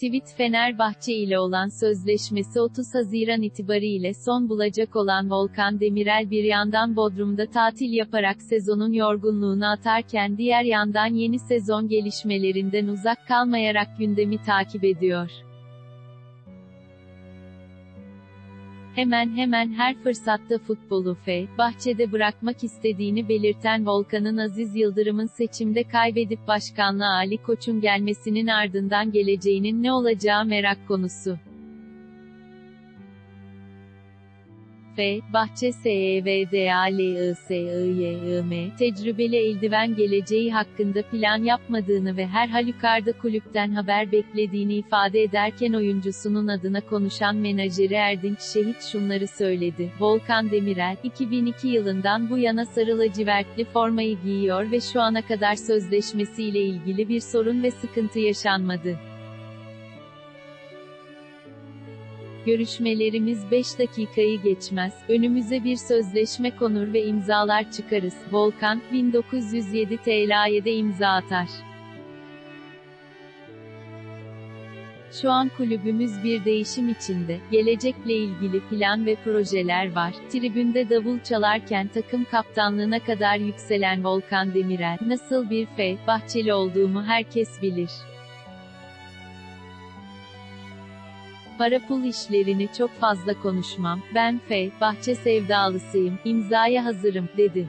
Tweet Fenerbahçe ile olan sözleşmesi 30 Haziran itibariyle son bulacak olan Volkan Demirel bir yandan Bodrum'da tatil yaparak sezonun yorgunluğunu atarken diğer yandan yeni sezon gelişmelerinden uzak kalmayarak gündemi takip ediyor. Hemen hemen her fırsatta futbolu F, bahçede bırakmak istediğini belirten Volkan'ın Aziz Yıldırım'ın seçimde kaybedip başkanlığa Ali Koç'un gelmesinin ardından geleceğinin ne olacağı merak konusu. F, Bahçe SEVDALISIYIM, tecrübeli eldiven geleceği hakkında plan yapmadığını ve her halükarda kulüpten haber beklediğini ifade ederken oyuncusunun adına konuşan menajeri Erdinç Şehit şunları söyledi. Volkan Demirel, 2002 yılından bu yana sarı lacivertli formayı giyiyor ve şu ana kadar sözleşmesiyle ilgili bir sorun ve sıkıntı yaşanmadı. Görüşmelerimiz 5 dakikayı geçmez. Önümüze bir sözleşme konur ve imzalar çıkarız. Volkan, 1907 TL'ye imza atar. Şu an kulübümüz bir değişim içinde. Gelecekle ilgili plan ve projeler var. Tribünde davul çalarken takım kaptanlığına kadar yükselen Volkan Demirel, nasıl bir F, Bahçeli olduğumu herkes bilir. Para pul işlerini çok fazla konuşmam. Ben F, bahçe sevdalısıyım, imzaya hazırım, dedi.